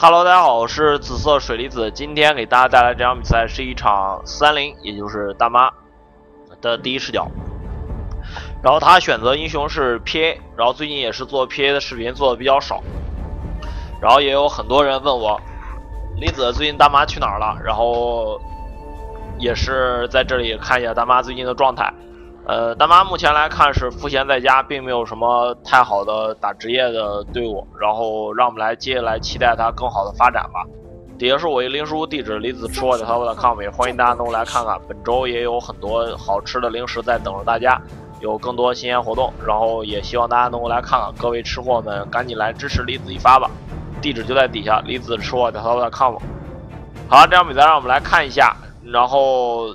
Hello，大家好，我是紫色水离子。今天给大家带来这场比赛是一场三零，也就是大妈的第一视角。然后他选择英雄是 PA，然后最近也是做 PA 的视频做的比较少。然后也有很多人问我，离子最近大妈去哪儿了？然后也是在这里看一下大妈最近的状态。呃，大妈目前来看是赋闲在家，并没有什么太好的打职业的队伍。然后让我们来接下来期待他更好的发展吧。底下是我一零食物地址，李子吃货的淘宝 com，也欢迎大家能够来看看。本周也有很多好吃的零食在等着大家，有更多新鲜活动。然后也希望大家能够来看看，各位吃货们赶紧来支持李子一发吧。地址就在底下，李子吃货的淘宝 com。好，这场比赛让我们来看一下，然后。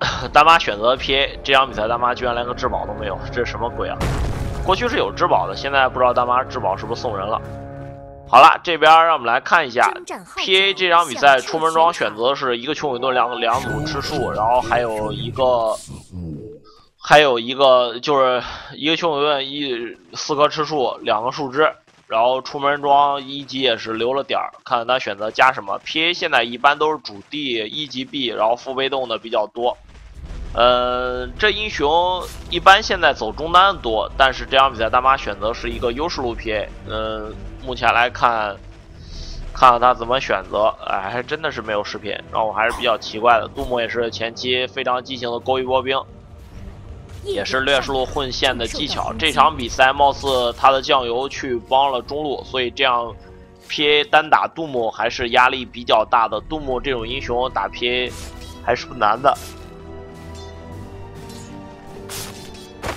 大妈选择 PA，这场比赛大妈居然连个质保都没有，这是什么鬼啊？过去是有质保的，现在不知道大妈质保是不是送人了。好了，这边让我们来看一下 PA 这场比赛出门装选择是一个穷鬼盾两两组吃树，然后还有一个还有一个就是一个穷鬼盾一四颗吃树两个树枝，然后出门装一级也是留了点儿，看看他选择加什么。PA 现在一般都是主 D 一级 B，然后副被动的比较多。呃，这英雄一般现在走中单多，但是这场比赛大妈选择是一个优势路 PA。嗯，目前来看，看看他怎么选择，哎，还真的是没有视频，让我还是比较奇怪的。杜牧也是前期非常激情的勾一波兵，也是劣势路混线的技巧。这场比赛貌似他的酱油去帮了中路，所以这样 PA 单打杜牧还是压力比较大的。杜牧这种英雄打 PA 还是不难的。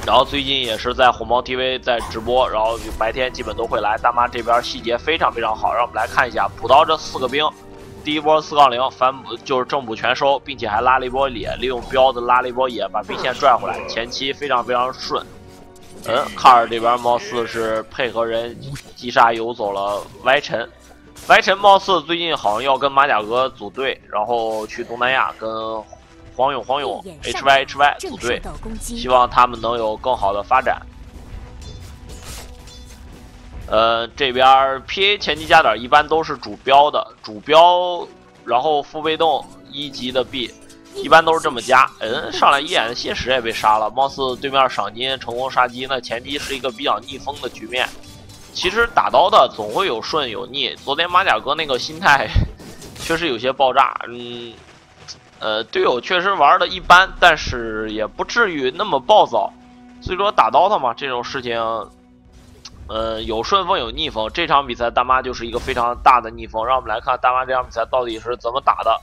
然后最近也是在红猫 TV 在直播，然后就白天基本都会来。大妈这边细节非常非常好，让我们来看一下补刀这四个兵，第一波四杠零反补就是正补全收，并且还拉了一波野，利用彪子拉了一波野，把兵线拽回来，前期非常非常顺。嗯，卡尔这边貌似是配合人击杀游走了歪臣，歪臣貌似最近好像要跟马甲哥组队，然后去东南亚跟。黄勇，黄勇，H Y H Y 组队，希望他们能有更好的发展。呃，这边 P A 前期加点一般都是主标的，主标，然后副被动一级的 B，一般都是这么加。嗯，上来一眼的新石也被杀了，貌似对面赏金成功杀鸡，那前期是一个比较逆风的局面。其实打刀的总会有顺有逆，昨天马甲哥那个心态 确实有些爆炸，嗯。呃，队友确实玩的一般，但是也不至于那么暴躁。所以说打刀他嘛，这种事情，呃，有顺风有逆风。这场比赛大妈就是一个非常大的逆风。让我们来看大妈这场比赛到底是怎么打的。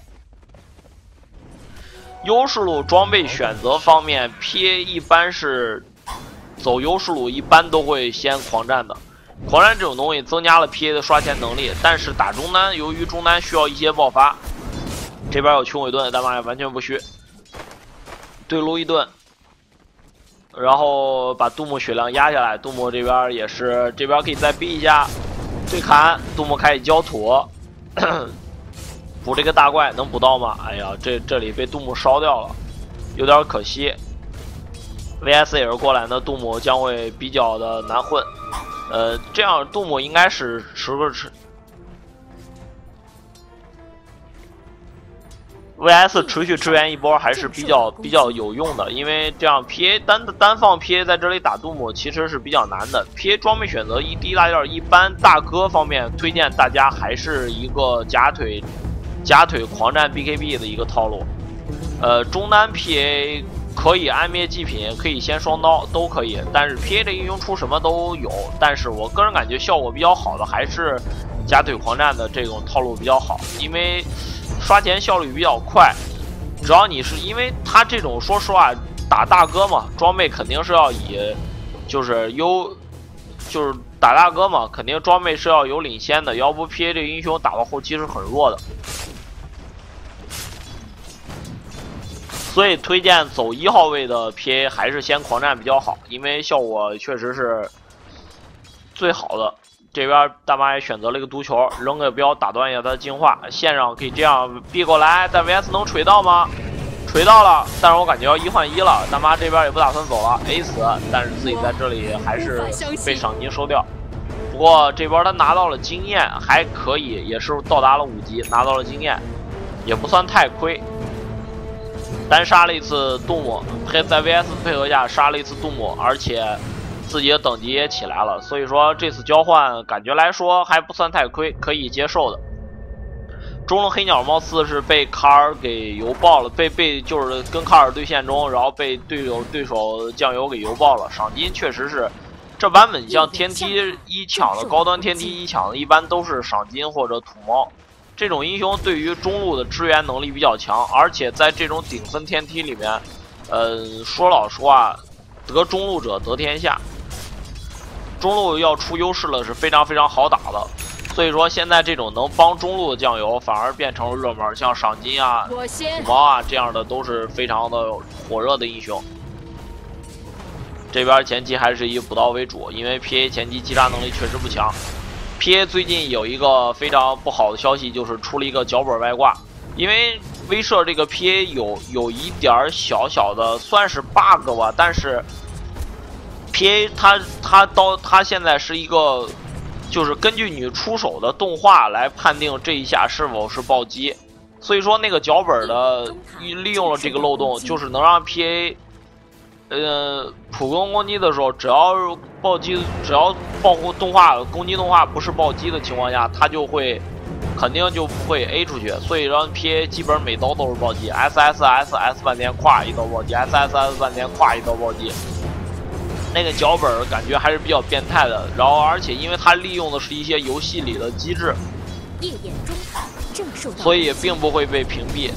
优势路装备选择方面，PA 一般是走优势路，一般都会先狂战的。狂战这种东西增加了 PA 的刷钱能力，但是打中单，由于中单需要一些爆发。这边有穷鬼盾，大妈也完全不虚，对撸一盾，然后把杜牧血量压下来。杜牧这边也是，这边可以再逼一下，对砍。杜牧开始焦土，补这个大怪能补到吗？哎呀，这这里被杜牧烧掉了，有点可惜。VS 也是过来，那杜牧将会比较的难混。呃，这样杜牧应该是持个持。V.S 持续支援一波还是比较比较有用的，因为这样 P.A 单单放 P.A 在这里打杜姆其实是比较难的。P.A 装备选择一低大件，一般大哥方面推荐大家还是一个假腿假腿狂战 B.K.B 的一个套路。呃，中单 P.A 可以安灭祭品，可以先双刀都可以，但是 P.A 这英雄出什么都有。但是我个人感觉效果比较好的还是加腿狂战的这种套路比较好，因为。刷钱效率比较快，只要你是因为他这种，说实话，打大哥嘛，装备肯定是要以，就是优，就是打大哥嘛，肯定装备是要有领先的，要不 P A 这英雄打到后期是很弱的。所以推荐走一号位的 P A 还是先狂战比较好，因为效果确实是最好的。这边大妈也选择了一个毒球，扔个标打断一下他的进化。线上可以这样避过来，但 VS 能锤到吗？锤到了，但是我感觉要一换一了。大妈这边也不打算走了，A 死，但是自己在这里还是被赏金收掉。不过这边他拿到了经验，还可以，也是到达了五级，拿到了经验，也不算太亏。单杀了一次杜牧，配在 VS 配合下杀了一次杜牧，而且自己的等级也起来了，所以说这次交换感觉来说还不算太亏，可以接受的。中路黑鸟貌似是被卡尔给油爆了，被被就是跟卡尔对线中，然后被队友对手酱油给油爆了。赏金确实是，这版本像天梯一抢的高端天梯一抢的，一般都是赏金或者土猫。这种英雄对于中路的支援能力比较强，而且在这种顶分天梯里面，呃，说老实话，得中路者得天下。中路要出优势了是非常非常好打的。所以说，现在这种能帮中路的酱油反而变成了热门，像赏金啊、土猫啊这样的都是非常的火热的英雄。这边前期还是以补刀为主，因为 PA 前期击杀能力确实不强。PA 最近有一个非常不好的消息，就是出了一个脚本外挂，因为威慑这个 PA 有有一点小小的算是 bug 吧，但是 PA 它它到它现在是一个。就是根据你出手的动画来判定这一下是否是暴击，所以说那个脚本的利用了这个漏洞，就是能让 PA，呃，普攻攻击的时候，只要暴击，只要保护动画攻击动画不是暴击的情况下，它就会肯定就不会 A 出去，所以让 PA 基本每刀都是暴击，S S S S 半天跨一刀暴击，S S S 半天跨一刀暴击。那个脚本感觉还是比较变态的，然后而且因为它利用的是一些游戏里的机制，所以并不会被屏蔽，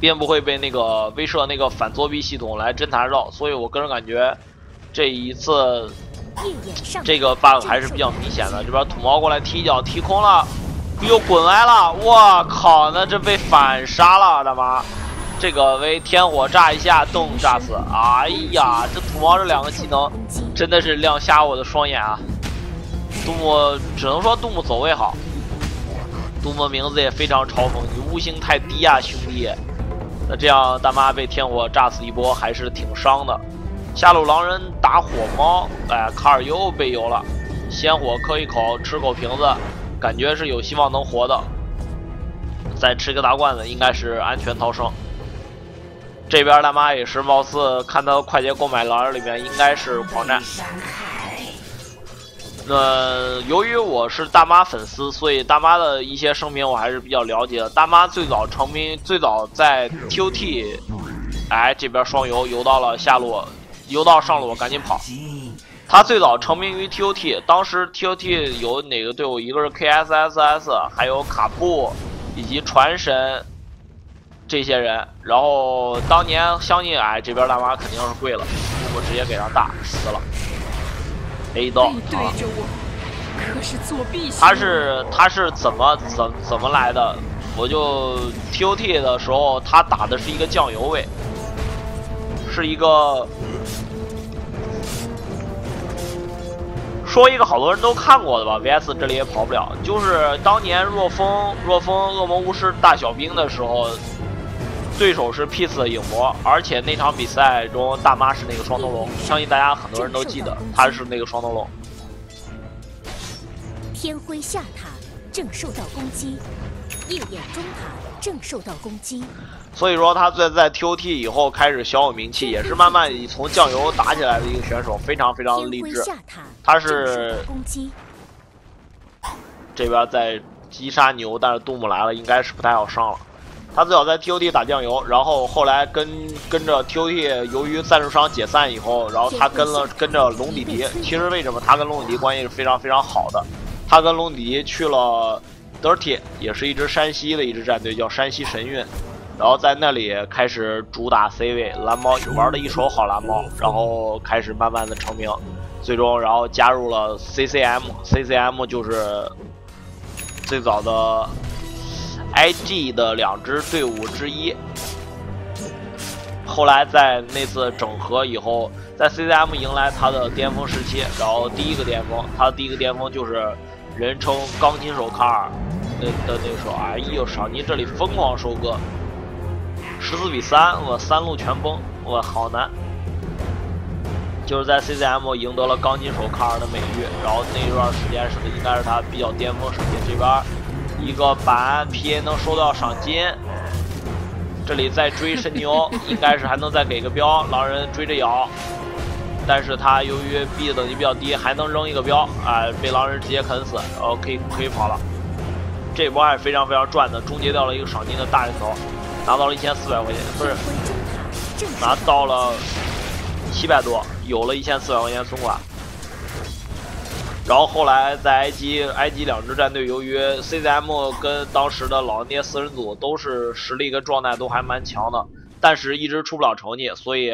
并不会被那个威慑那个反作弊系统来侦查到，所以我个人感觉这一次这个 bug 还是比较明显的。这边土猫过来踢一脚踢空了，又滚来了，我靠，那这被反杀了，大妈！这个为天火炸一下，动炸死！哎呀，这土猫这两个技能真的是亮瞎我的双眼啊！杜牧只能说杜牧走位好，杜牧名字也非常嘲讽，你悟性太低啊，兄弟！那这样大妈被天火炸死一波还是挺伤的。下路狼人打火猫，哎，卡尔又被油了，鲜火磕一口，吃口瓶子，感觉是有希望能活的。再吃个大罐子，应该是安全逃生。这边大妈也是，貌似看到快捷购买栏里面应该是狂战。那由于我是大妈粉丝，所以大妈的一些声明我还是比较了解的。大妈最早成名，最早在 TOT，哎，这边双游游到了下路，游到上路赶紧跑。他最早成名于 TOT，当时 TOT 有哪个队伍？一个是 KSSS，还有卡布，以及传神。这些人，然后当年相信哎，这边大妈肯定是跪了，我直接给他大死了，A 刀啊！他是他是怎么怎怎么来的？我就 TOT 的时候，他打的是一个酱油位，是一个说一个好多人都看过的吧？VS 这里也跑不了，就是当年若风若风恶魔巫师大小兵的时候。对手是 Peace 的影魔，而且那场比赛中大妈是那个双头龙，相信大家很多人都记得，他是那个双头龙。天辉下塔正受到攻击，夜眼中塔正受到攻击。所以说他在在 TOT 以后开始小有名气，也是慢慢从酱油打起来的一个选手，非常非常励志。他是这边在击杀牛，但是杜牧来了，应该是不太好上了。他最早在 TOT 打酱油，然后后来跟跟着 TOT，由于赞助商解散以后，然后他跟了跟着龙底迪。其实为什么他跟龙底迪关系是非常非常好的？他跟龙底迪去了 Dirty，也是一支山西的一支战队，叫山西神韵。然后在那里开始主打 C 位蓝猫，玩的一手好蓝猫，然后开始慢慢的成名，最终然后加入了 CCM，CCM 就是最早的。IG 的两支队伍之一，后来在那次整合以后，在 CCM 迎来他的巅峰时期。然后第一个巅峰，他的第一个巅峰就是人称“钢琴手卡尔”的的那个时候。哎呦，赏金这里疯狂收割，十四比三，我三路全崩，我好难。就是在 CCM 赢得了钢筋手卡尔的美誉，然后那一段时间是应该是他比较巅峰时期。这边一个板 PA 能收到赏金，这里再追神牛，应该是还能再给个标，狼人追着咬，但是他由于 B 等级比较低，还能扔一个标，哎，被狼人直接啃死，然后可以可以跑了。这波还是非常非常赚的，终结掉了一个赏金的大人头，拿到了一千四百块钱，不是，拿到了七百多。有了一千四百块钱存款，然后后来在 IG IG 两支战队，由于 CCM 跟当时的老爹四人组都是实力跟状态都还蛮强的，但是一直出不了成绩，所以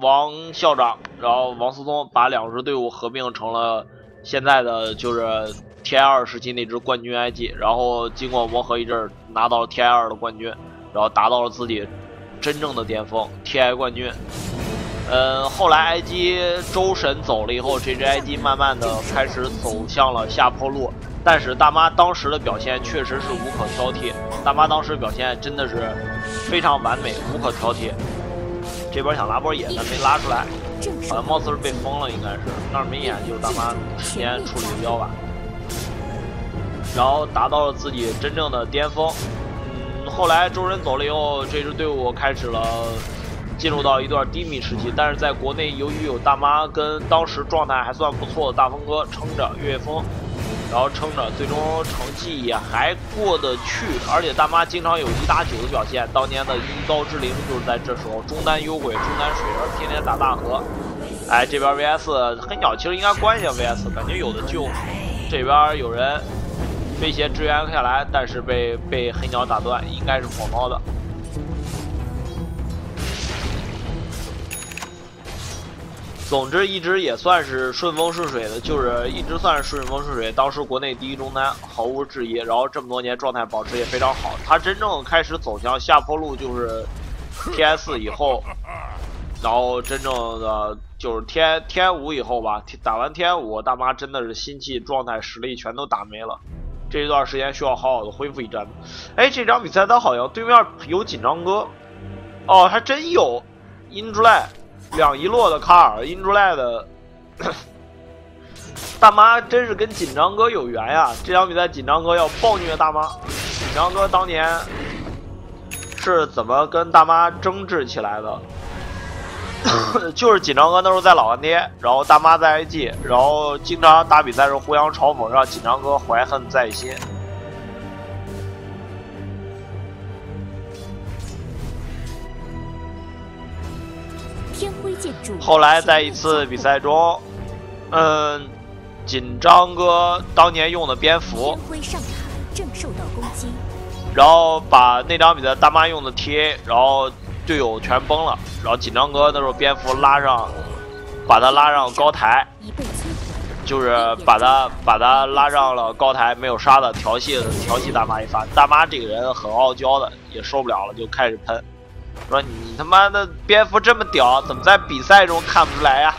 王校长，然后王思聪把两支队伍合并成了现在的就是 TI 二时期那支冠军 IG，然后经过磨合一阵，拿到了 TI 二的冠军，然后达到了自己真正的巅峰 TI 冠军。嗯，后来 IG 周神走了以后，这支 IG 慢慢的开始走向了下坡路。但是大妈当时的表现确实是无可挑剔，大妈当时表现真的是非常完美，无可挑剔。这边想拉波野，但没拉出来，好像貌似是被封了，应该是那儿没眼，就是大妈时间处理的比较晚。然后达到了自己真正的巅峰。嗯，后来周神走了以后，这支队伍开始了。进入到一段低迷时期，但是在国内由于有大妈跟当时状态还算不错的大风哥撑着月风，然后撑着，最终成绩也还过得去，而且大妈经常有一打九的表现。当年的一刀之灵就是在这时候，中单幽鬼，中单水人，天天打大河。哎，这边 VS 黑鸟其实应该关一下 VS，感觉有的救。这边有人威胁支援下来，但是被被黑鸟打断，应该是火猫的。总之，一直也算是顺风顺水的，就是一直算是顺风顺水。当时国内第一中单，毫无质疑。然后这么多年状态保持也非常好。他真正开始走向下坡路，就是 T S 以后，然后真正的就是天天五以后吧。打完天五，大妈真的是心气、状态、实力全都打没了。这一段时间需要好好的恢复一阵。哎，这场比赛他好像对面有紧张哥，哦，还真有 In July。两一落的卡尔，In July 的 大妈真是跟紧张哥有缘呀！这场比赛紧张哥要暴虐大妈。紧张哥当年是怎么跟大妈争执起来的？就是紧张哥那时候在老干爹，然后大妈在 IG，然后经常打比赛时候互相嘲讽，让紧张哥怀恨在心。后来在一次比赛中，嗯，紧张哥当年用的蝙蝠，然后把那张比赛大妈用的 TA，然后队友全崩了，然后紧张哥那时候蝙蝠拉上，把他拉上高台，就是把他把他拉上了高台，没有杀的调戏调戏大妈一番，大妈这个人很傲娇的，也受不了了，就开始喷。说你他妈的蝙蝠这么屌，怎么在比赛中看不出来呀？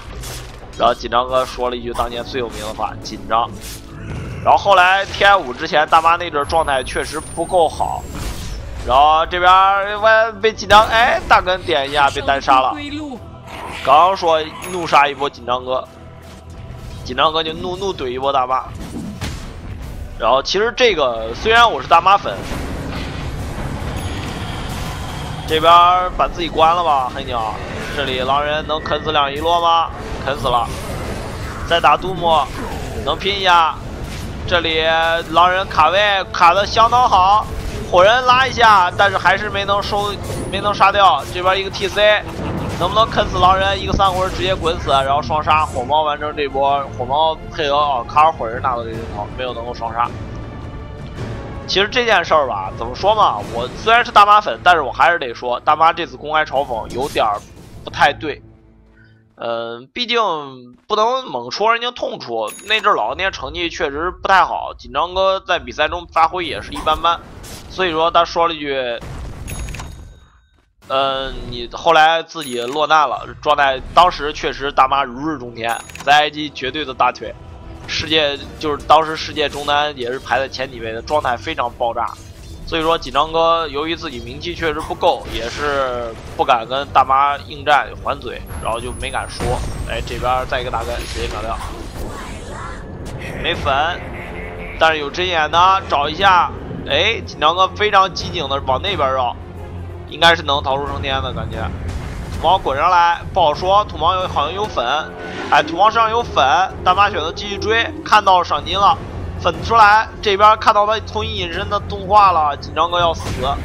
然后紧张哥说了一句当年最有名的话：紧张。然后后来 TI 五之前，大妈那阵状态确实不够好。然后这边我被紧张，哎，大根点一下被单杀了。刚说怒杀一波紧张哥，紧张哥就怒怒怼一波大妈。然后其实这个虽然我是大妈粉。这边把自己关了吧，黑鸟。这里狼人能啃死两一落吗？啃死了。再打杜牧，能拼一下。这里狼人卡位卡的相当好，火人拉一下，但是还是没能收，没能杀掉。这边一个 TC，能不能啃死狼人？一个三魂直接滚死，然后双杀火猫完成这波。火猫配合卡尔火人拿到这人头，没有能够双杀。其实这件事儿吧，怎么说嘛？我虽然是大妈粉，但是我还是得说，大妈这次公开嘲讽有点不太对。嗯，毕竟不能猛戳人家痛处。那阵老年成绩确实不太好，紧张哥在比赛中发挥也是一般般。所以说他说了一句：“嗯，你后来自己落难了，状态当时确实大妈如日中天，在 IG 绝对的大腿。”世界就是当时世界中单也是排在前几位的状态非常爆炸，所以说紧张哥由于自己名气确实不够，也是不敢跟大妈应战还嘴，然后就没敢说。哎，这边再一个大根直接秒掉，没粉，但是有针眼的找一下。哎，紧张哥非常机警的往那边绕，应该是能逃出升天的感觉。土猫滚上来不好说，土猫有好像有粉，哎，土猫身上有粉，大妈选择继续追，看到赏金了。粉出来，这边看到他重新隐身的动画了，紧张哥要死，啊，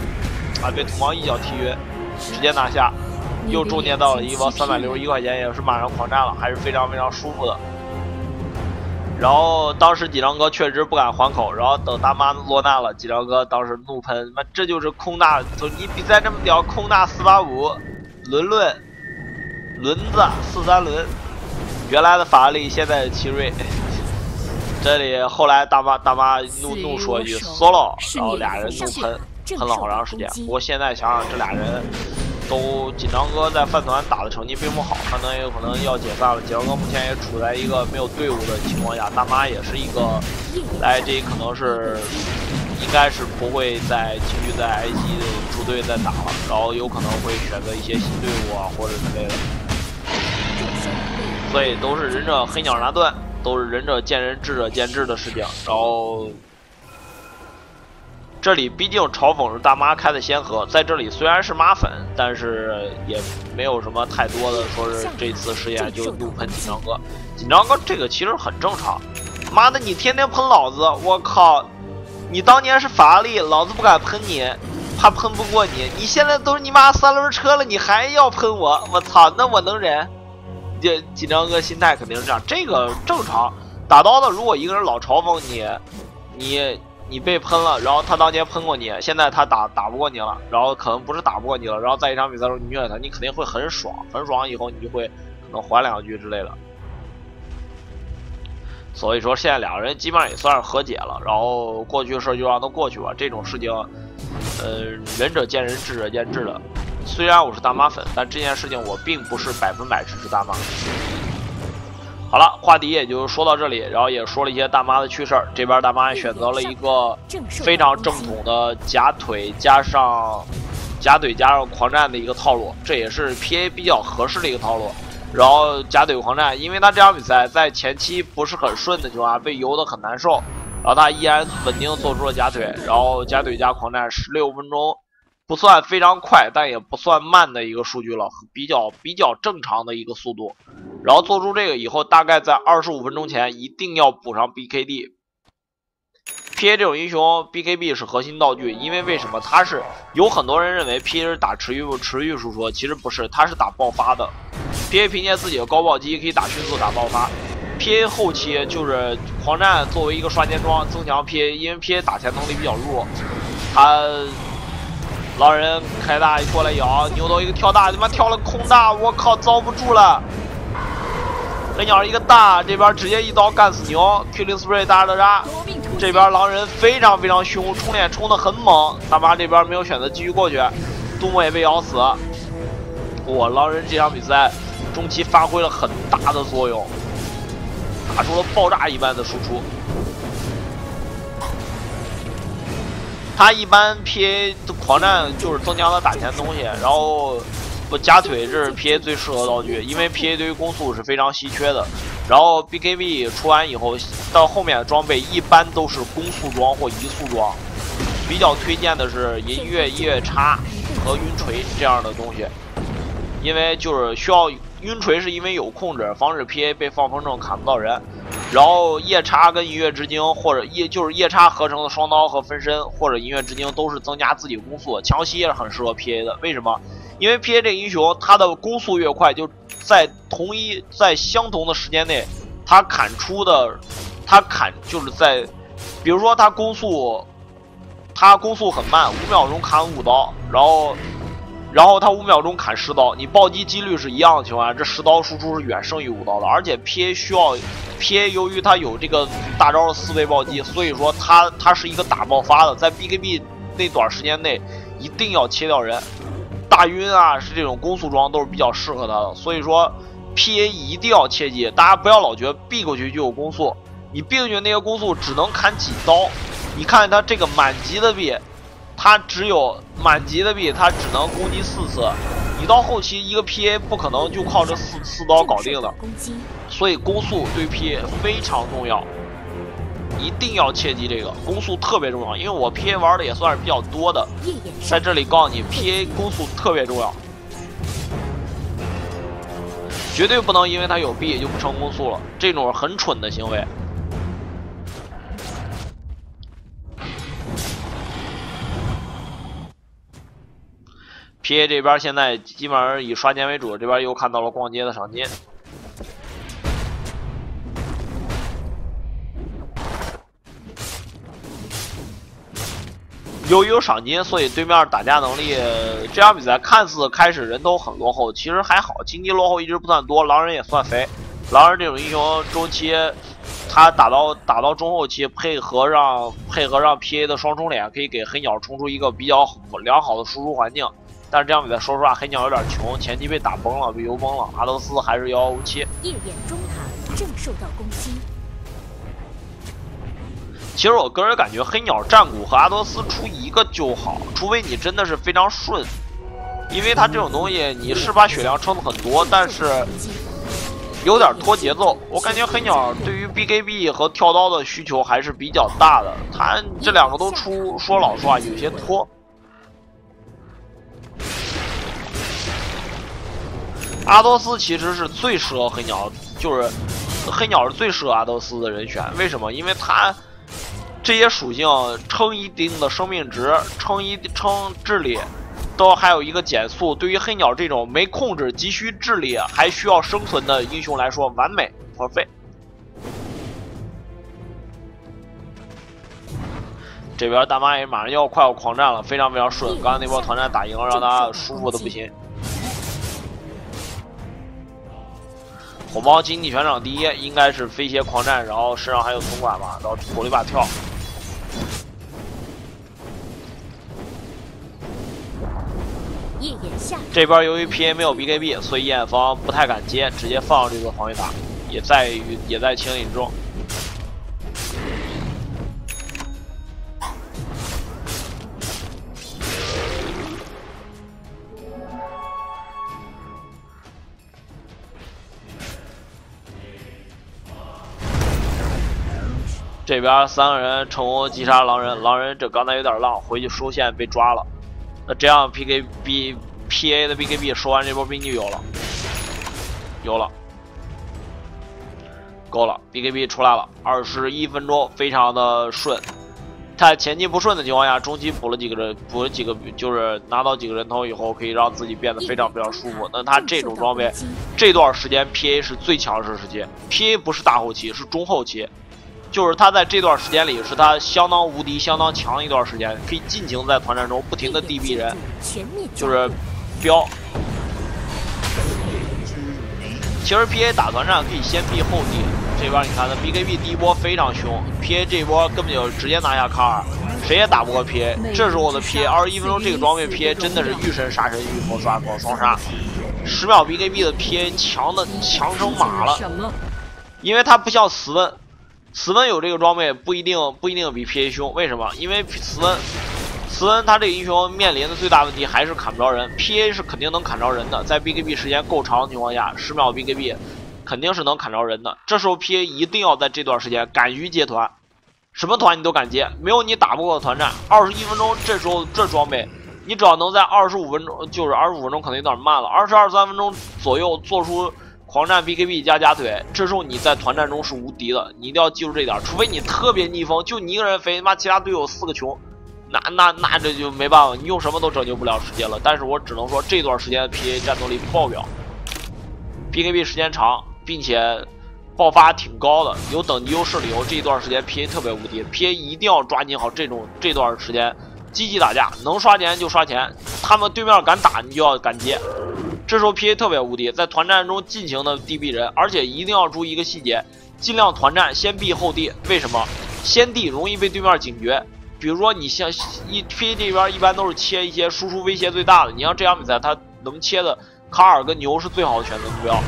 被土猫一脚踢晕，直接拿下，又中间到了一波三百六十一块钱，也是马上狂战了，还是非常非常舒服的。然后当时紧张哥确实不敢还口，然后等大妈落难了，紧张哥当时怒喷，妈这就是空大，就你比赛这么屌，空大四八五，轮轮，轮子四三轮，原来的法拉利，现在的奇瑞。这里后来大妈大妈怒怒说一句 solo，然后俩人怒喷喷了好长时间。不过现在想想这俩人都紧张哥在饭团打的成绩并不好，饭团也有可能要解散了。紧张哥目前也处在一个没有队伍的情况下，大妈也是一个来这可能是应该是不会再继续在 I G 的主队再打了，然后有可能会选择一些新队伍啊或者之类的。所以都是忍者黑鸟拿盾。都是仁者见仁，智者见智的事情。然后，这里毕竟嘲讽是大妈开的先河，在这里虽然是妈粉，但是也没有什么太多的说是这次实验就怒喷紧张哥。紧张哥这个其实很正常。妈的，你天天喷老子，我靠！你当年是法拉利，老子不敢喷你，怕喷不过你。你现在都是你妈三轮车了，你还要喷我？我操，那我能忍？这紧张哥心态肯定是这样，这个正常。打刀的如果一个人老嘲讽你，你你被喷了，然后他当年喷过你，现在他打打不过你了，然后可能不是打不过你了，然后在一场比赛中你虐他，你肯定会很爽，很爽，以后你就会可能还两句之类的。所以说现在两个人基本上也算是和解了，然后过去的事就让它过去吧。这种事情，呃，仁者见仁，智者见智的。虽然我是大妈粉，但这件事情我并不是百分百支持大妈。好了，话题也就说到这里，然后也说了一些大妈的趣事儿。这边大妈选择了一个非常正统的假腿加上假腿加上狂战的一个套路，这也是 PA 比较合适的一个套路。然后假腿狂战，因为他这场比赛在前期不是很顺的情况下被游的很难受，然后他依然稳定做出了假腿，然后假腿加狂战十六分钟。不算非常快，但也不算慢的一个数据了，比较比较正常的一个速度。然后做出这个以后，大概在二十五分钟前一定要补上 BKD。PA 这种英雄，BKB 是核心道具，因为为什么？他是有很多人认为 PA 是打持续持续输出，其实不是，他是打爆发的。PA 凭借自己的高暴击可以打迅速打爆发。PA 后期就是狂战作为一个刷肩装增强 PA，因为 PA 打钱能力比较弱，他。狼人开大过来咬，牛头一个跳大，他妈跳了空大，我靠，遭不住了。黑鸟一个大，这边直接一刀干死牛，Killing Spree 大的杀。这边狼人非常非常凶，冲脸冲的很猛。大妈这边没有选择继续过去，杜牧也被咬死。哇，狼人这场比赛中期发挥了很大的作用，打出了爆炸一般的输出。他一般 PA 狂战就是增强他打钱的东西，然后不加腿这是 PA 最适合道具，因为 PA 对于攻速是非常稀缺的。然后 BKB 出完以后，到后面的装备一般都是攻速装或移速装，比较推荐的是银月夜叉和晕锤这样的东西，因为就是需要晕锤是因为有控制，防止 PA 被放风筝砍不到人。然后夜叉跟银月之精，或者夜就是夜叉合成的双刀和分身，或者银月之精都是增加自己攻速。强袭也是很适合 PA 的，为什么？因为 PA 这个英雄，他的攻速越快，就在同一在相同的时间内，他砍出的，他砍就是在，比如说他攻速，他攻速很慢，五秒钟砍五刀，然后。然后他五秒钟砍十刀，你暴击几率是一样的情况下，这十刀输出是远胜于五刀的。而且 PA 需要 PA，由于他有这个大招的四倍暴击，所以说他他是一个打爆发的，在 BKB 那段时间内一定要切掉人。大晕啊，是这种攻速装都是比较适合他的。所以说 PA 一定要切记，大家不要老觉得避过去就有攻速，你避过去那些攻速只能砍几刀。你看他这个满级的避。他只有满级的币，他只能攻击四次。你到后期一个 PA 不可能就靠这四四刀搞定的，所以攻速对 PA 非常重要，一定要切记这个攻速特别重要。因为我 PA 玩的也算是比较多的，在这里告诉你，PA 攻速特别重要，绝对不能因为他有币就不成攻速了，这种很蠢的行为。P.A 这边现在基本上以刷钱为主，这边又看到了逛街的赏金。由于有赏金，所以对面打架能力，这场比赛看似开始人都很落后，其实还好，经济落后一直不算多，狼人也算肥。狼人这种英雄中期，他打到打到中后期，配合让配合让 P.A 的双重脸，可以给黑鸟冲出一个比较良好的输出环境。但是这场比赛，说实话，黑鸟有点穷，前期被打崩了，被油崩了。阿德斯还是幺幺五七。夜眼中塔正受到攻击。其实我个人感觉，黑鸟战鼓和阿德斯出一个就好，除非你真的是非常顺，因为他这种东西，你是把血量撑的很多，但是有点拖节奏。我感觉黑鸟对于 BKB 和跳刀的需求还是比较大的，他这两个都出，说老实话，有些拖。阿多斯其实是最适合黑鸟，就是黑鸟是最适合阿多斯的人选。为什么？因为他这些属性撑一定的生命值，撑一撑智力，都还有一个减速。对于黑鸟这种没控制、急需智力还需要生存的英雄来说，完美破费。这边大妈也马上要快要狂战了，非常非常顺。刚才那波团战打赢了，让他舒服的不行。红包经济全场第一，应该是飞鞋狂战，然后身上还有铜管吧，然后补了一把跳。这边由于 P A 没有 B K B，所以燕方不太敢接，直接放这个防御塔，也在于也在清理中。这边三个人成功击杀狼人，狼人这刚才有点浪，回去收线被抓了。那这样 P K B P A 的 B K B 收完这波兵就有了，有了，够了，B K B 出来了，二十一分钟非常的顺。在前期不顺的情况下，中期补了几个人，补了几个就是拿到几个人头以后，可以让自己变得非常非常舒服。那他这种装备，这段时间 P A 是最强势时期，P A 不是大后期，是中后期。就是他在这段时间里，是他相当无敌、相当强一段时间，可以尽情在团战中不停的 DB 人，就是飙。其实 PA 打团战可以先 B 后 D，这边你看，他 BKB 第一波非常凶，PA 这一波根本就直接拿下卡尔，谁也打不过 PA。这时候的 PA 二十一分钟这个装备 PA 真的是遇神杀神，遇佛刷佛，双杀。十秒 BKB 的 PA 强的强成马了，因为他不像斯文。斯文有这个装备不一定不一定比 P A 凶，为什么？因为斯文，斯文他这个英雄面临的最大问题还是砍不着人，P A 是肯定能砍着人的，在 B K B 时间够长的情况下，十秒 B K B 肯定是能砍着人的。这时候 P A 一定要在这段时间敢于接团，什么团你都敢接，没有你打不过的团战。二十一分钟，这时候这装备，你只要能在二十五分钟，就是二十五分钟可能有点慢了，二十二三分钟左右做出。狂战 BKB 加加腿，这时候你在团战中是无敌的，你一定要记住这点。除非你特别逆风，就你一个人飞，他妈其他队友四个穷，那那那这就没办法，你用什么都拯救不了世界了。但是我只能说这段时间的 PA 战斗力爆表，BKB 时间长，并且爆发挺高的，有等级优势理由。这一段时间 PA 特别无敌，PA 一定要抓紧好这种这段时间，积极打架，能刷钱就刷钱，他们对面敢打你就要敢接。这时候 P A 特别无敌，在团战中尽情的 D B 人，而且一定要注意一个细节，尽量团战先 B 后 D。为什么？先 D 容易被对面警觉。比如说你像一 P A 这边一般都是切一些输出威胁最大的，你像这场比赛他能切的卡尔跟牛是最好的选择目标。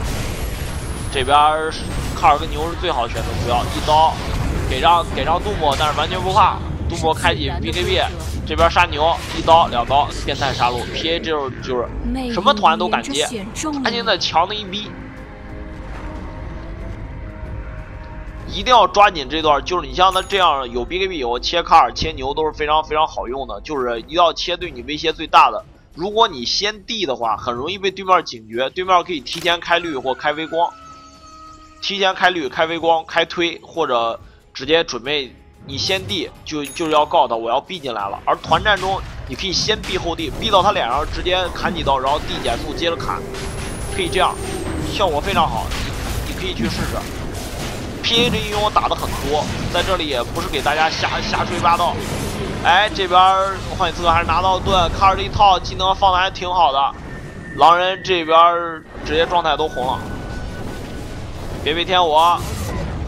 这边卡尔跟牛是最好的选择目标，一刀给让给让杜莫，但是完全不怕。杜博开启 BKB，这边杀牛一刀两刀，变态杀戮。，PA 就是就是什么团都敢接，安静的强的一逼。一定要抓紧这段，就是你像他这样有 BKB 以后切卡尔切牛都是非常非常好用的，就是一定要切对你威胁最大的。如果你先 D 的话，很容易被对面警觉，对面可以提前开绿或开微光，提前开绿、开微光、开推或者直接准备你先 D 就就是要告诉他我要 B 进来了。而团战中你可以先 B 后 D，B 到他脸上直接砍几刀，然后 D 减速接着砍，可以这样，效果非常好，你你可以去试试。P A 这英雄打的很多，在这里也不是给大家瞎瞎吹八道。哎，这边幻影刺客还是拿到盾，卡尔这一套技能放的还挺好的。狼人这边直接状态都红了，别别天我，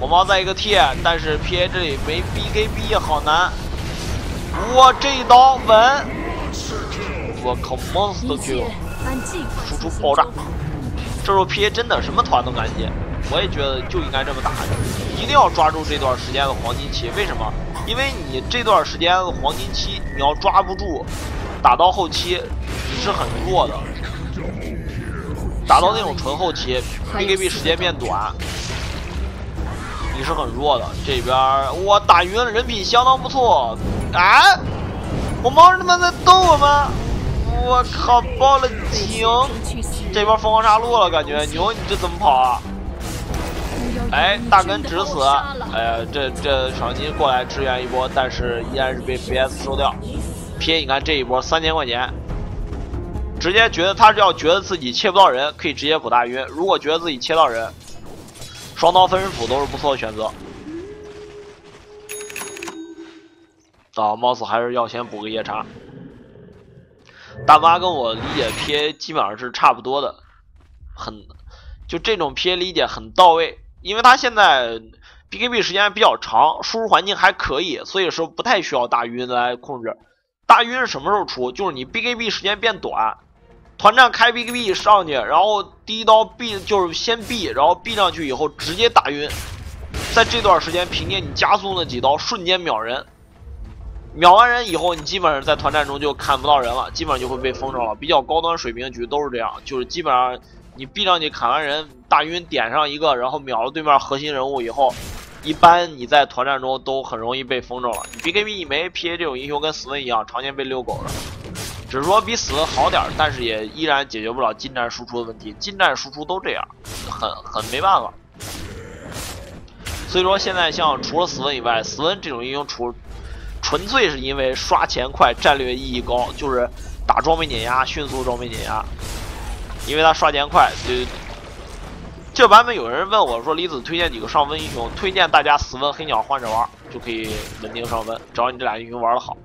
火猫再一个 T，但是 P A 这里没 B K B 好难。哇，这一刀稳！我靠，Monster Q，输出爆炸！这时候 P A 真的什么团都敢接。我也觉得就应该这么打，一定要抓住这段时间的黄金期。为什么？因为你这段时间的黄金期，你要抓不住，打到后期你是很弱的。打到那种纯后期，BKB 时间变短，你是很弱的。这边我打晕了，人品相当不错。啊！我猫他妈在逗我吗？我靠，报了警！这边疯狂杀戮了，感觉牛，你这怎么跑啊？哎，大根直死！哎呀，这这赏金过来支援一波，但是依然是被 BS 收掉。P，你看这一波三千块钱，直接觉得他是要觉得自己切不到人，可以直接补大晕。如果觉得自己切到人，双刀分身斧都是不错的选择。啊，貌似还是要先补个夜叉。大妈跟我理解 P A 基本上是差不多的，很就这种 P A 理解很到位。因为他现在 BKB 时间比较长，输入环境还可以，所以说不太需要大晕来控制。大晕是什么时候出？就是你 BKB 时间变短，团战开 BKB 上去，然后第一刀 B 就是先 B，然后 B 上去以后直接打晕，在这段时间凭借你加速那几刀瞬间秒人，秒完人以后你基本上在团战中就看不到人了，基本上就会被封着了。比较高端水平局都是这样，就是基本上。你 B 上去砍完人，大晕点上一个，然后秒了对面核心人物以后，一般你在团战中都很容易被封着了。你 BKB 一枚 PA 这种英雄跟死文一样，常年被遛狗的，只是说比死文好点，但是也依然解决不了近战输出的问题。近战输出都这样，很很没办法。所以说现在像除了死文以外，死文这种英雄除纯粹是因为刷钱快，战略意义高，就是打装备碾压，迅速装备碾压。因为他刷钱快，就这版本有人问我说：“李子推荐几个上分英雄？”推荐大家死温黑鸟换着玩，就可以稳定上分。只要你这俩英雄玩的好，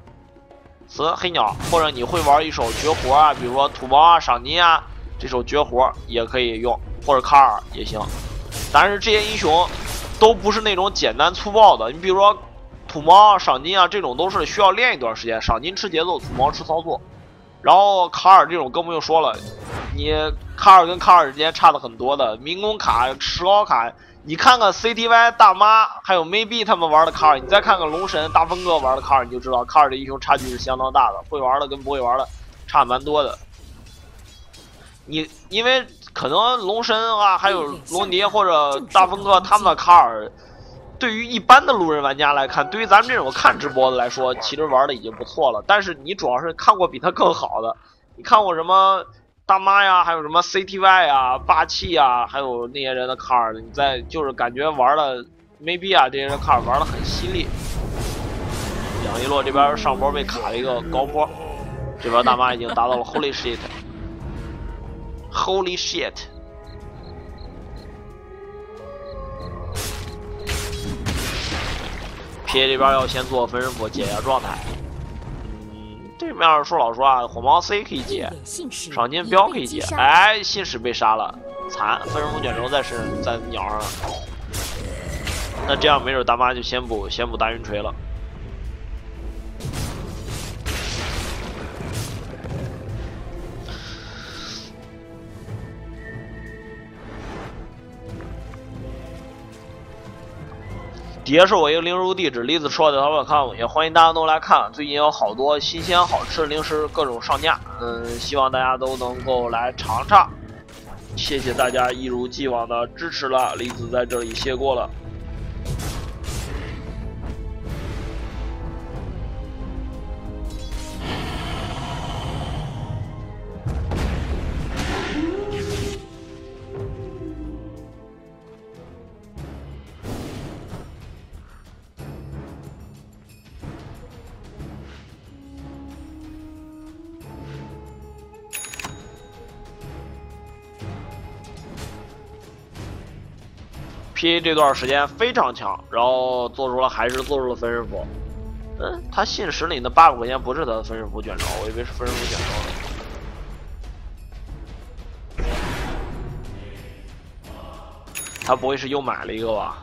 死黑鸟，或者你会玩一手绝活啊，比如说土猫啊、赏金啊，这手绝活也可以用，或者卡尔也行。但是这些英雄都不是那种简单粗暴的，你比如说土猫啊、赏金啊这种都是需要练一段时间，赏金吃节奏，土猫吃操作。然后卡尔这种更不用说了。你卡尔跟卡尔之间差的很多的，民工卡、石膏卡，你看看 CTY 大妈还有 Maybe 他们玩的卡尔，你再看看龙神大风哥玩的卡尔，你就知道卡尔的英雄差距是相当大的，会玩的跟不会玩的差蛮多的。你因为可能龙神啊，还有龙尼或者大风哥他们的卡尔，对于一般的路人玩家来看，对于咱们这种看直播的来说，其实玩的已经不错了。但是你主要是看过比他更好的，你看过什么？大妈呀，还有什么 CTY 啊、霸气啊，还有那些人的卡尔，你在就是感觉玩的 maybe 啊，这些人卡尔玩的很犀利。两一落这边上坡被卡了一个高坡，这边大妈已经达到了 Holy shit，Holy shit。P A 这边要先做分身符解压状态。对面说老实话，火猫 C 可以接，赏金镖可以接。哎，信使被杀了，残！分身风卷轴在身在鸟上，那这样没准大妈就先补先补大云锤了。底下是我一个零入地址，栗子说的淘宝看也欢迎大家都来看。最近有好多新鲜好吃的零食，各种上架，嗯，希望大家都能够来尝尝。谢谢大家一如既往的支持了，栗子在这里谢过了。这段时间非常强，然后做出了还是做出了分身符。嗯，他信使里那八百块钱不是他的分身符卷轴，我以为是分身符卷轴呢。他不会是又买了一个吧？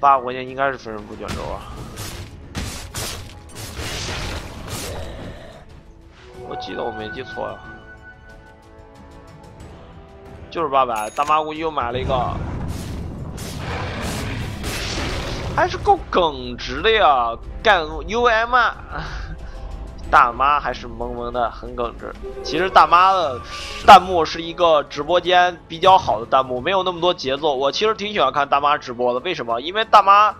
八百块钱应该是分身符卷轴啊。我记得我没记错呀，就是八百。大妈估计又买了一个。还是够耿直的呀，干 UM 啊！大妈还是萌萌的，很耿直。其实大妈的弹幕是一个直播间比较好的弹幕，没有那么多节奏。我其实挺喜欢看大妈直播的，为什么？因为大妈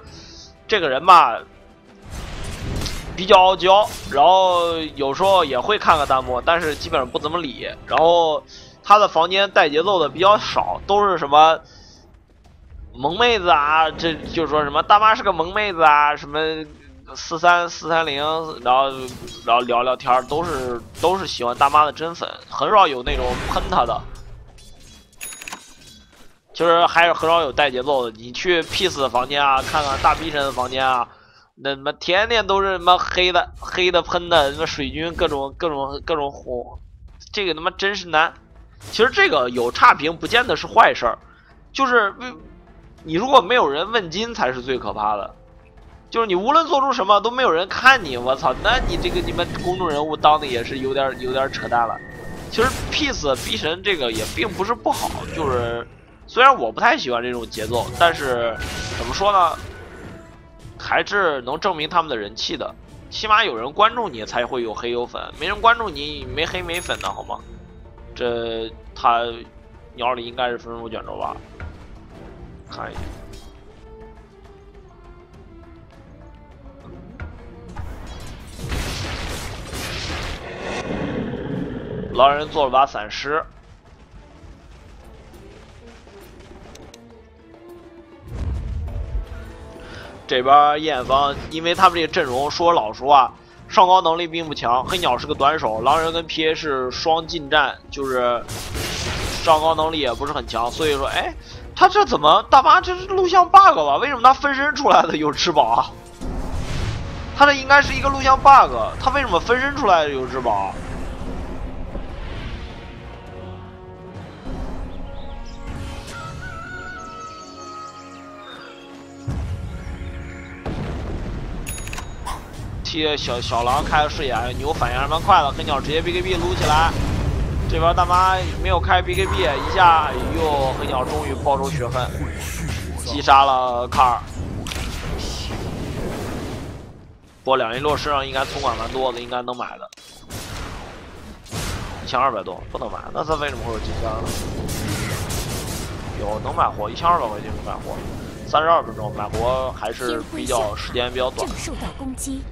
这个人吧，比较傲娇，然后有时候也会看个弹幕，但是基本上不怎么理。然后她的房间带节奏的比较少，都是什么？萌妹子啊，这就说什么大妈是个萌妹子啊，什么四三四三零，然后然后聊聊天，都是都是喜欢大妈的真粉，很少有那种喷她的。其实还是很少有带节奏的。你去 Peace 的房间啊，看看大 B 神的房间啊，那他妈天天都是什么黑的黑的喷的，什么水军各种各种各种火，这个他妈真是难。其实这个有差评不见得是坏事儿，就是为。你如果没有人问津，才是最可怕的。就是你无论做出什么都没有人看你，我操！那你这个你们公众人物当的也是有点有点扯淡了。其实 Peace 逼神这个也并不是不好，就是虽然我不太喜欢这种节奏，但是怎么说呢，还是能证明他们的人气的。起码有人关注你，才会有黑有粉。没人关注你，没黑没粉的好吗？这他鸟里应该是分数卷轴吧？看一眼，狼人做了把散尸，这边燕方，因为他们这个阵容，说老实话，上高能力并不强。黑鸟是个短手，狼人跟 PA 是双近战，就是上高能力也不是很强，所以说，哎。他这怎么大妈这是录像 bug 吧？为什么他分身出来的有吃饱？他这应该是一个录像 bug，他为什么分身出来的有翅膀替小小狼开个视野，牛反应还蛮快的，黑鸟直接 BKB 撸起来。这边大妈没有开 BKB，一下又黑鸟终于报仇雪恨，击杀了卡尔。不过两零落身上应该存款蛮多的，应该能买的。一千二百多不能买，那他为什么会有金刚呢？有能买活，一千二百块钱能买活，三十二分钟买活还是比较时间比较短。受到攻击。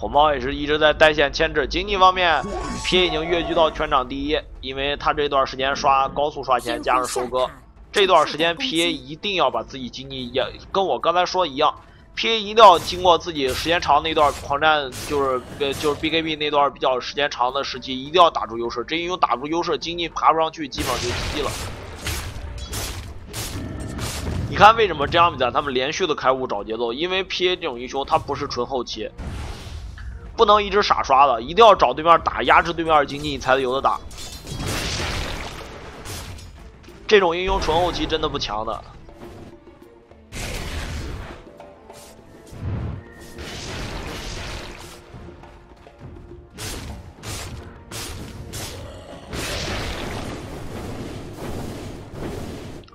红帽也是一直在带线牵制，经济方面，P 已经跃居到全场第一，因为他这段时间刷高速刷钱加上收割，这段时间 P A 一定要把自己经济也跟我刚才说一样，P A 一定要经过自己时间长那段狂战，就是呃就是 B K B 那段比较时间长的时期，一定要打出优势，这英雄打出优势，经济爬不上去，基本上就 GG 了。你看为什么这场比赛他们连续的开五找节奏？因为 P A 这种英雄他不是纯后期。不能一直傻刷的，一定要找对面打，压制对面的经济，你才有的打。这种英雄纯后期真的不强的。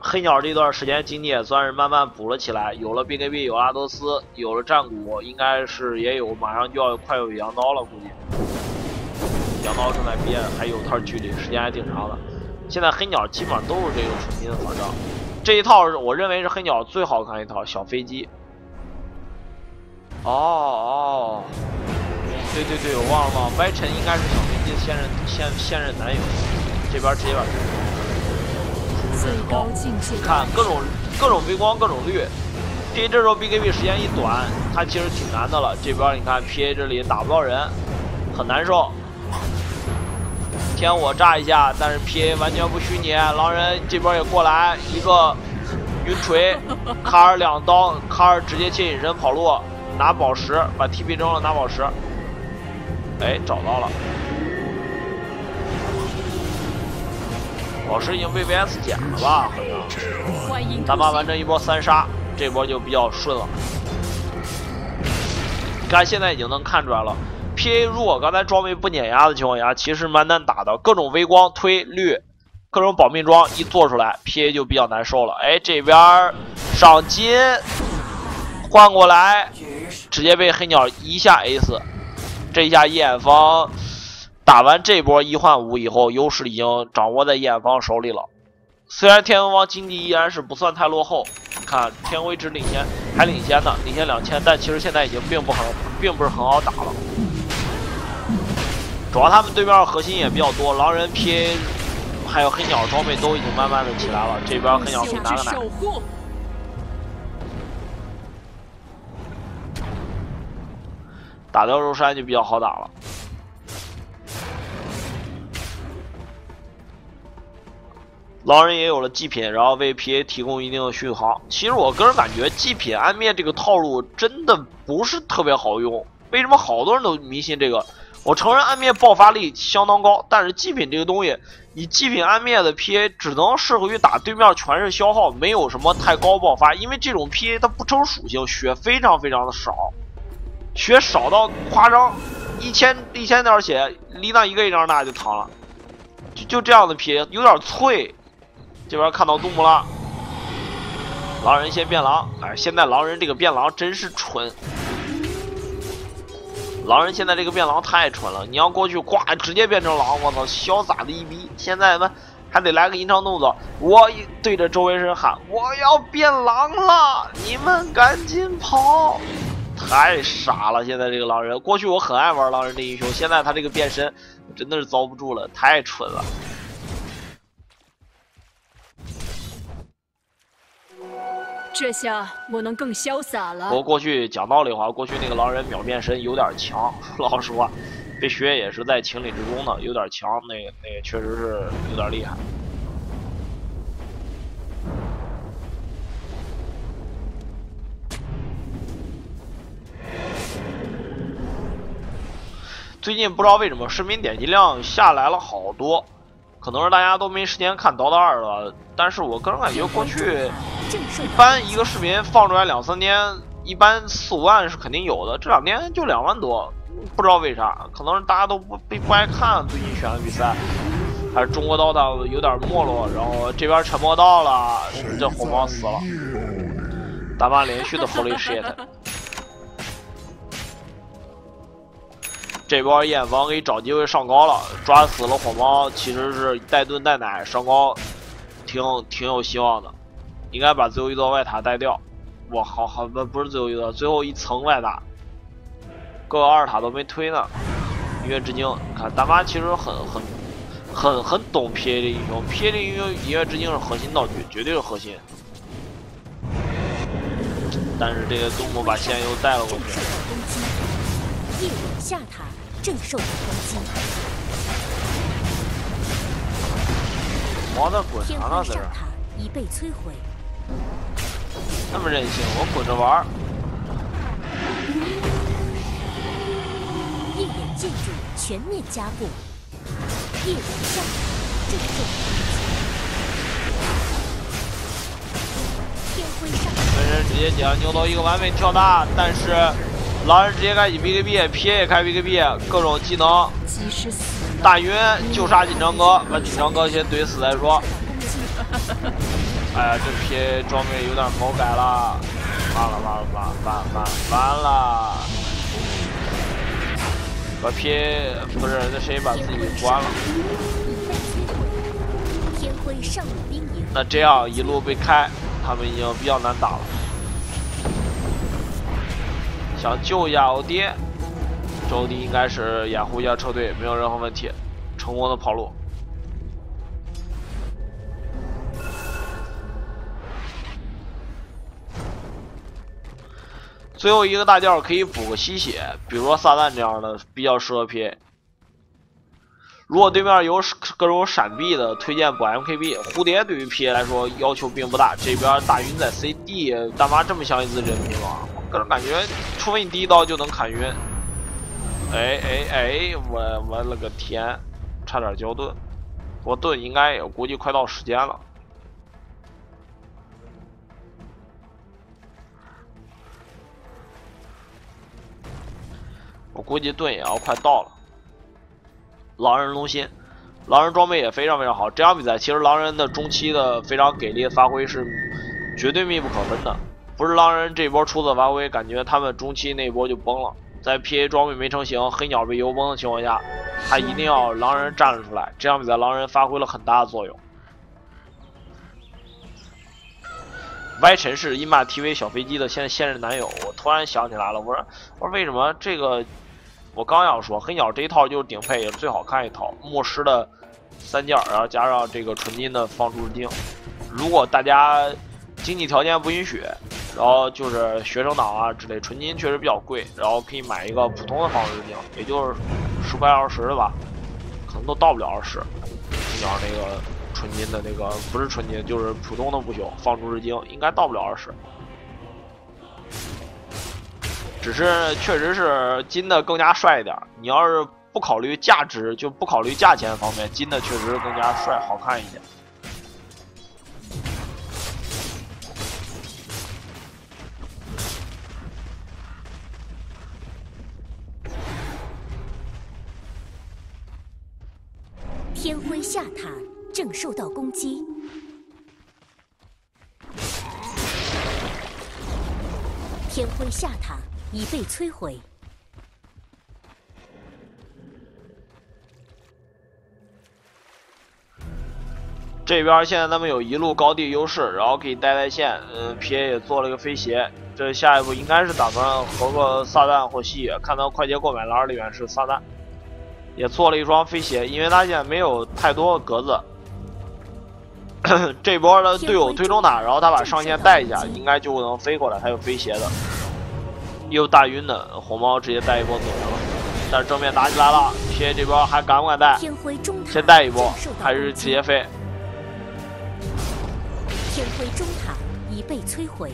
黑鸟这段时间经济也算是慢慢补了起来，有了 BKB，有阿多斯，有了战鼓，应该是也有，马上就要快有羊刀了，估计。羊刀正在憋，还有段距离，时间还挺长的。现在黑鸟基本上都是这个纯金的防仗，这一套我认为是黑鸟最好看一套小飞机。哦哦，对对对，我忘了忘了，歪臣应该是小飞机的现任现现任男友，这边直接把。最高境界，看各种各种微光，各种绿。P A 这时候 B K B 时间一短，他其实挺难的了。这边你看 P A 这里打不到人，很难受。天火炸一下，但是 P A 完全不虚拟。狼人这边也过来一个晕锤，卡尔两刀，卡尔直接切隐身跑路，拿宝石把 T P 扔了，拿宝石。哎，找到了。宝石已经被 VS 捡了吧？好像。大妈完成一波三杀，这波就比较顺了。你看现在已经能看出来了，PA 如果刚才装备不碾压的情况下，其实蛮难打的。各种微光推绿，各种保命装一做出来，PA 就比较难受了。哎，这边赏金换过来，直接被黑鸟一下 A 死。这一下眼方。打完这波一换五以后，优势已经掌握在燕方手里了。虽然天文王经济依然是不算太落后，看天威只领先，还领先呢，领先两千，但其实现在已经并不很，并不是很好打了。主要他们对面核心也比较多，狼人 PA 还有黑鸟装备都已经慢慢的起来了。这边黑鸟可以拿个奶，打掉肉山就比较好打了。狼人也有了祭品，然后为 PA 提供一定的续航。其实我个人感觉祭品暗灭这个套路真的不是特别好用。为什么好多人都迷信这个？我承认暗灭爆发力相当高，但是祭品这个东西，你祭品暗灭的 PA 只能适合于打对面全是消耗，没有什么太高爆发。因为这种 PA 它不成属性，血非常非常的少，血少到夸张，一千一千点血离那一个一张大就疼了。就就这样的 PA 有点脆。这边看到杜姆了，狼人先变狼，哎，现在狼人这个变狼真是蠢，狼人现在这个变狼太蠢了，你要过去呱直接变成狼，我操，潇洒的一逼，现在呢还得来个吟唱动作，我对着周围人喊我要变狼了，你们赶紧跑，太傻了，现在这个狼人，过去我很爱玩狼人这英雄，现在他这个变身真的是遭不住了，太蠢了。这下我能更潇洒了。不过过去讲道理的话，过去那个狼人秒变身有点强，老实话，被削也是在情理之中的，有点强，那那个确实是有点厉害。最近不知道为什么视频点击量下来了好多。可能是大家都没时间看《刀刀二》了，但是我个人感觉过去一般一个视频放出来两三天，一般四五万是肯定有的，这两天就两万多，不知道为啥，可能是大家都不不不爱看最近选的比赛，还是中国刀塔有点没落，然后这边沉默到了，这火猫死了，大妈连续的 Holy shit。这波燕王给找机会上高了，抓死了火猫，其实是带盾带奶上高，挺挺有希望的，应该把最后一座外塔带掉。我，好好不不是最后一座，最后一层外塔，各个二塔都没推呢。音乐之精，看大妈其实很很很很懂 PA 的英雄，PA 的英雄音乐之精是核心道具，绝对是核心。但是这个东木把线又带了过去。夜影下塔正受到攻击，我的滚天呢？在这塔已被摧毁。那么任性，我滚着玩儿。建筑全面加固，夜影下塔正受攻击。天辉上塔，本身直接将牛头一个完美跳大，但是。狼人直接开启 BKB，PA 也开 BKB，各种技能。大晕就杀紧张哥，把紧张哥先怼死再说。哎呀，这批装备有点毛改了，完了完了完完完完了！把批不是那谁把自己关了？那这样一路被开，他们已经比较难打了。想救一下欧弟，周迪应该是掩护一下车队，没有任何问题，成功的跑路。最后一个大调可以补个吸血，比如说撒旦这样的比较适合 PA。如果对面有各种闪避的，推荐补 MKB。蝴蝶对于 PA 来说要求并不大。这边大晕在 CD，大妈这么像一只人皮吗？我个人感觉，除非你第一刀就能砍晕。哎哎哎，我我了个天，差点交盾。我盾应该也估计快到时间了。我估计盾也要快到了。狼人龙心，狼人装备也非常非常好。这场比赛其实狼人的中期的非常给力的发挥是绝对密不可分的。不是狼人这波出色发挥，感觉他们中期那波就崩了。在 PA 装备没成型，黑鸟被油崩的情况下，他一定要狼人站了出来。这场比赛狼人发挥了很大的作用。歪尘是英霸 TV 小飞机的现现任男友，我突然想起来了，我说我说为什么这个？我刚要说黑鸟这一套就是顶配，也是最好看一套，牧师的三件，然后加上这个纯金的放逐之精。如果大家经济条件不允许，然后就是学生党啊之类，纯金确实比较贵，然后可以买一个普通的放逐之精，也就是十块二十的吧，可能都到不了二十。黑鸟那个纯金的那个不是纯金，就是普通的不朽放逐之精，应该到不了二十。只是确实是金的更加帅一点。你要是不考虑价值，就不考虑价钱方面，金的确实更加帅、好看一些。天辉下塔正受到攻击，天辉下塔。已被摧毁。这边现在他们有一路高地优势，然后可以带带线。嗯，PA 也做了个飞鞋，这下一步应该是打算合个撒旦或吸血。看到快捷购买栏里面是撒旦，也做了一双飞鞋，因为他现在没有太多格子。这波的队友推中塔，然后他把上线带一下，应该就能飞过来。还有飞鞋的。又大晕的红猫直接带一波走了，但是正面打起来了，PA 这边还敢不敢带？先带一波，还是直接飞？天辉中塔已被摧毁，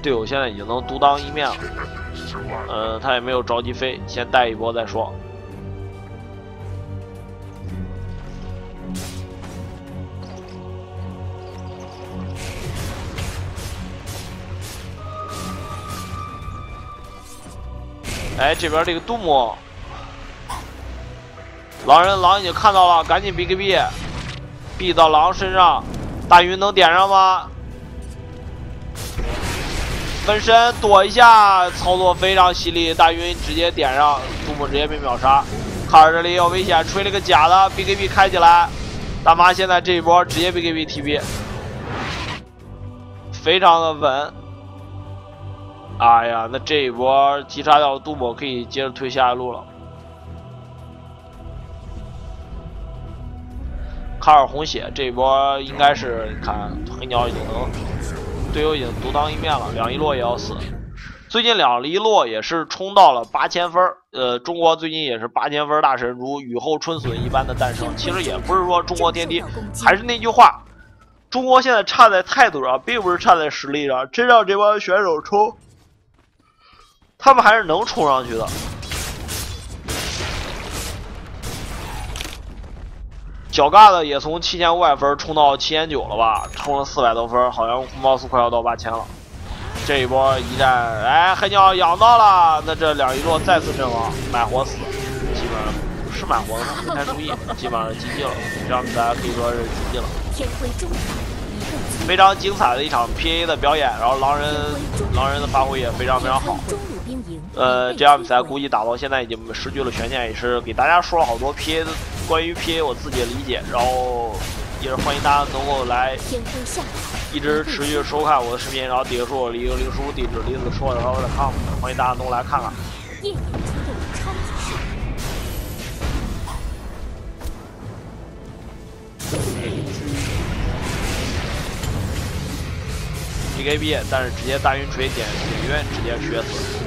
队友现在已经能独当一面了。呃，他也没有着急飞，先带一波再说。哎，这边这个杜牧，狼人狼已经看到了，赶紧 B K B，B 到狼身上，大鱼能点上吗？分身躲一下，操作非常犀利，大鱼直接点上，杜牧直接被秒杀。卡尔这里有危险，吹了个假的 B K B 开起来，大妈现在这一波直接 B K B T B，非常的稳。哎呀，那这一波击杀掉杜某，可以接着推下一路了。卡尔红血这一波应该是你看黑鸟已经能队友已经独当一面了，两一落也要死。最近两一落也是冲到了八千分呃，中国最近也是八千分大神如雨后春笋一般的诞生。其实也不是说中国天梯，还是那句话，中国现在差在态度上，并不是差在实力上。真让这帮选手冲。他们还是能冲上去的。脚嘎子也从七千五百分冲到七千九了吧，冲了四百多分，好像貌似快要到八千了。这一波一战，哎，黑鸟养到了，那这两一落再次阵亡，买活死，基本上是买活的，没太注意，基本上是 GG 了。这样大家可以说是 GG 了。非常精彩的一场 PA 的表演，然后狼人狼人的发挥也非常非常好。呃，这场比赛估计打到现在已经失去了悬念，也是给大家说了好多 PA 的关于 PA 我自己的理解，然后也是欢迎大家能够来一直持续收看我的视频，然后底下是我一个零书地址，李子说的 com，欢迎大家能够来看看。P K B，但是直接大晕锤点点晕，直接血死。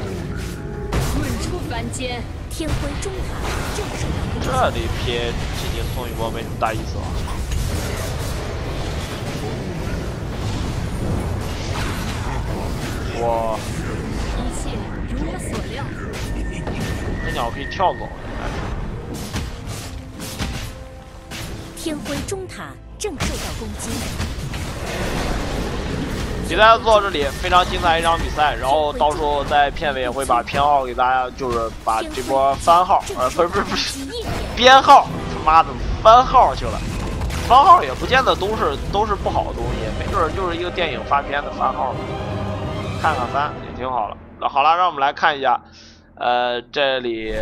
凡间！天辉中塔正受这里撇进去送一波没什么大意思啊。哇！一切如我所料。这鸟可以跳走。天辉中塔正受到攻击。比赛做到这里，非常精彩一场比赛。然后到时候在片尾也会把片号给大家，就是把这波番号，呃，不是不是不是编号，他妈的番号去了。番号也不见得都是都是不好的东西，没准就是一个电影发片的番号。看看番也挺好了。那好了，让我们来看一下，呃，这里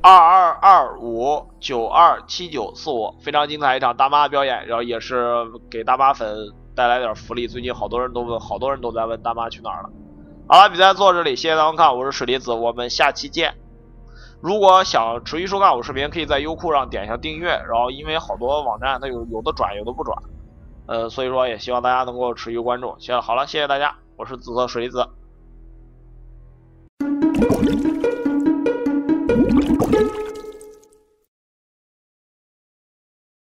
二二二五九二七九四五，非常精彩一场大妈表演，然后也是给大妈粉。带来点福利，最近好多人都问，好多人都在问大妈去哪儿了。好了，比赛做到这里，谢谢大家观看，我是水离子，我们下期见。如果想持续收看我视频，可以在优酷上点一下订阅，然后因为好多网站它有有的转，有的不转，呃，所以说也希望大家能够持续关注。行，好了，谢谢大家，我是紫色水离子。